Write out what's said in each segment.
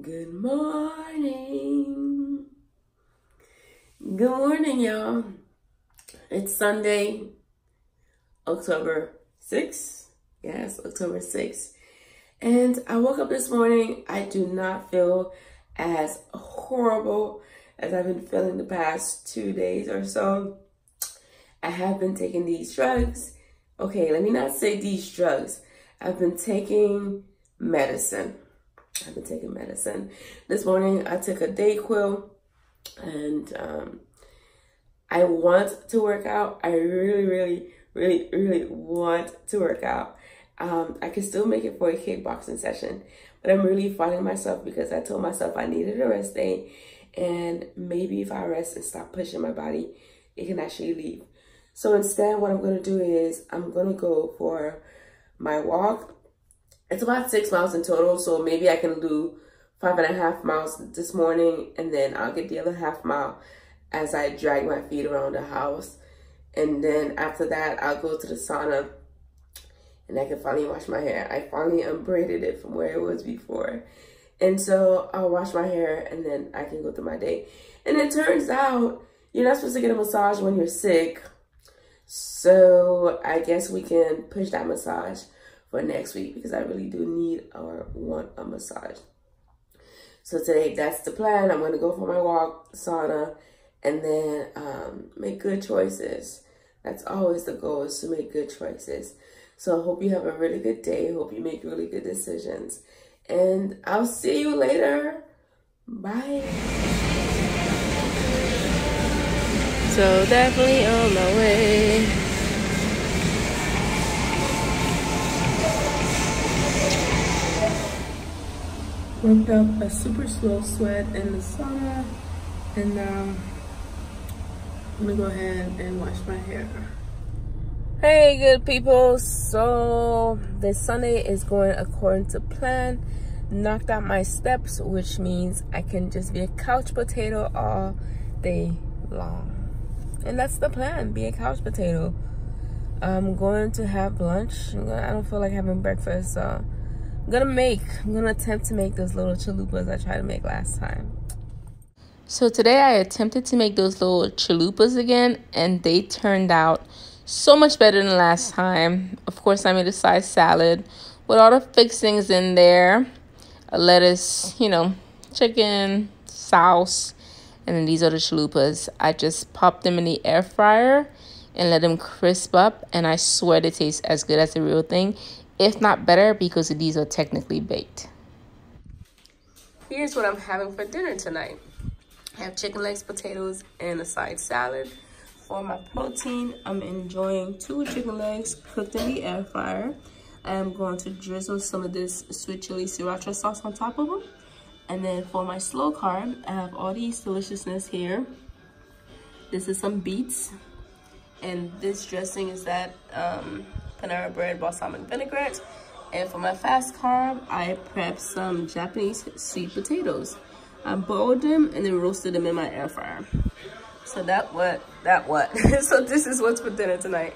Good morning. Good morning, y'all. It's Sunday, October 6th. Yes, October 6th. And I woke up this morning. I do not feel as horrible as I've been feeling the past two days or so. I have been taking these drugs. Okay, let me not say these drugs. I've been taking medicine. I've been taking medicine. This morning I took a Dayquil and um, I want to work out. I really, really, really, really want to work out. Um, I can still make it for a kickboxing session, but I'm really fighting myself because I told myself I needed a rest day and maybe if I rest and stop pushing my body, it can actually leave. So instead, what I'm going to do is I'm going to go for my walk it's about six miles in total. So maybe I can do five and a half miles this morning and then I'll get the other half mile as I drag my feet around the house. And then after that, I'll go to the sauna and I can finally wash my hair. I finally unbraided it from where it was before. And so I'll wash my hair and then I can go through my day. And it turns out you're not supposed to get a massage when you're sick. So I guess we can push that massage for next week because I really do need or want a massage. So today, that's the plan. I'm going to go for my walk, sauna, and then um, make good choices. That's always the goal is to make good choices. So I hope you have a really good day. Hope you make really good decisions. And I'll see you later. Bye. So definitely on my way. Worked up a super slow sweat in the sauna and um, I'm gonna go ahead and wash my hair. Hey good people, so this Sunday is going according to plan. Knocked out my steps, which means I can just be a couch potato all day long. And that's the plan, be a couch potato. I'm going to have lunch. I don't feel like having breakfast, so I'm gonna make, I'm gonna attempt to make those little chalupas I tried to make last time. So today I attempted to make those little chalupas again and they turned out so much better than last time. Of course, I made a side salad with all the fixings in there. A lettuce, you know, chicken, sauce, and then these are the chalupas. I just popped them in the air fryer and let them crisp up and I swear they taste as good as the real thing if not better because these are technically baked. Here's what I'm having for dinner tonight. I have chicken legs, potatoes, and a side salad. For my protein, I'm enjoying two chicken legs cooked in the air fryer. I am going to drizzle some of this sweet chili sriracha sauce on top of them. And then for my slow carb, I have all these deliciousness here. This is some beets. And this dressing is that um, Panera Bread balsamic vinaigrette. And for my fast carb, I prepped some Japanese sweet potatoes. I boiled them and then roasted them in my air fryer. So that what, that what. so this is what's for dinner tonight.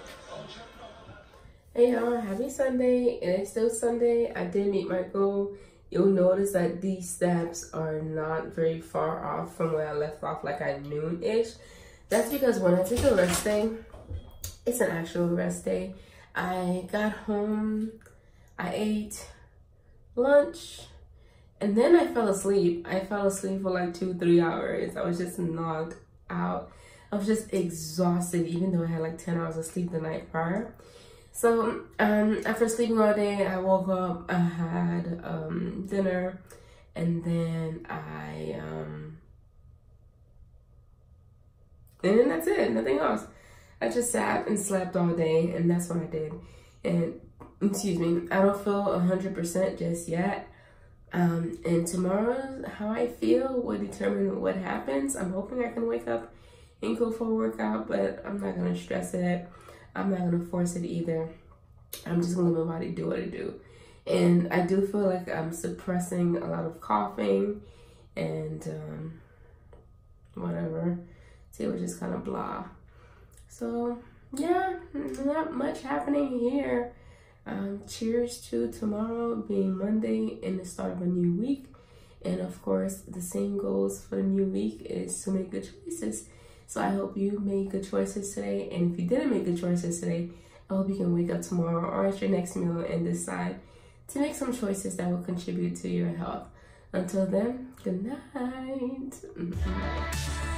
Hey y'all, happy Sunday. And it's still Sunday. I did meet my goal. You'll notice that these steps are not very far off from where I left off like at noon-ish. That's because when I take a rest day, it's an actual rest day I got home, I ate lunch, and then I fell asleep. I fell asleep for like two, three hours. I was just knocked out. I was just exhausted, even though I had like 10 hours of sleep the night prior. So um, after sleeping all day, I woke up, I had um, dinner, and then I, um, and then that's it, nothing else. I just sat and slept all day and that's what I did. And excuse me, I don't feel 100% just yet. Um, and tomorrow, how I feel will determine what happens. I'm hoping I can wake up and go for a workout, but I'm not gonna stress it. I'm not gonna force it either. I'm just gonna let my body do what it do. And I do feel like I'm suppressing a lot of coughing and um, whatever. Was just kind of blah. So yeah, not much happening here. Um, cheers to tomorrow being Monday and the start of a new week. And of course, the same goals for the new week is to make good choices. So I hope you made good choices today. And if you didn't make good choices today, I hope you can wake up tomorrow or at your next meal and decide to make some choices that will contribute to your health. Until then, good night.